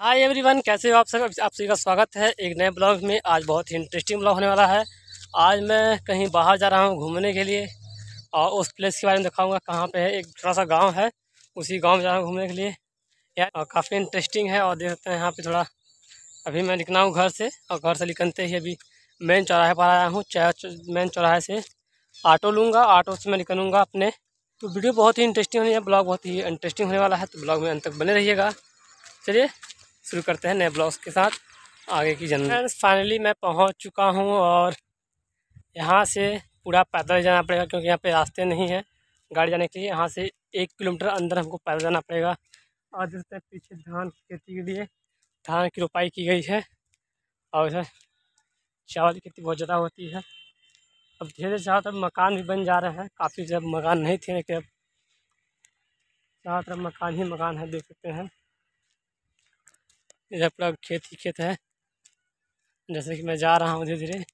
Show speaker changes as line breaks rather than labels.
Hi everyone कैसे हो आप सब? आप सभी का स्वागत है। एक नए ब्लॉग में आज बहुत ही इंटरेस्टिंग ब्लॉग होने वाला है। आज मैं कहीं बाहर जा रहा हूँ घूमने के लिए और उस प्लेस के बारे में दिखाऊँगा कहाँ पे है। एक थोड़ा सा गाँव है, उसी गाँव में जा रहा हूँ घूमने के लिए। यार काफ़ी इंटरेस्टिंग है और देख सकते हैं यहाँ पर थोड़ा, अभी मैं निकला हूँ घर से और घर से निकलते ही अभी मेन चौराहे पर आया हूँ। मेन चौराहे से ऑटो लूँगा ऑटो से मैं निकलूँगा अपने। तो वीडियो बहुत ही इंटरेस्टिंग होने ब्लॉग बहुत ही इंटरेस्टिंग होने वाला है। तो ब्लॉग में अंत तक बने रहिएगा। चलिए शुरू करते हैं नए ब्लॉग्स के साथ। आगे की जर्नी। फाइनली मैं पहुँच चुका हूँ और यहाँ से पूरा पैदल जाना पड़ेगा क्योंकि यहाँ पे रास्ते नहीं हैं। गाड़ी जाने के लिए यहाँ से एक किलोमीटर अंदर हमको पैदल जाना पड़ेगा। और जिससे पीछे धान की खेती के लिए, धान की रोपाई की गई है और इधर चावल की खेती बहुत ज़्यादा होती है। अब धीरे धीरे तरफ़ मकान भी बन जा रहे हैं। काफ़ी जब मकान नहीं थे लेकिन अब चारों तरफ़ मकान ही मकान है, देख सकते हैं। इधर पूरा खेत ही खेत है। जैसे कि मैं जा रहा हूँ धीरे धीरे